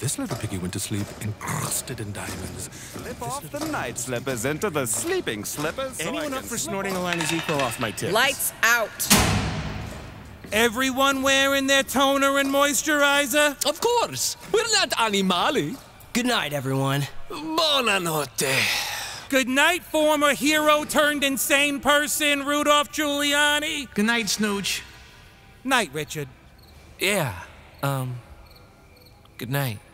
This little piggy went to sleep encrusted in diamonds. Slip off the night slippers into the sleeping slippers. Anyone can up for slip snorting a off- line of equal off my tip? Lights out. Everyone wearing their toner and moisturizer? Of course. We're not animali. Good night, everyone. Buonanotte. Good night, former hero turned insane person, Rudolph Giuliani. Good night, Snooch. Night, Richard. Yeah. Um. Good night.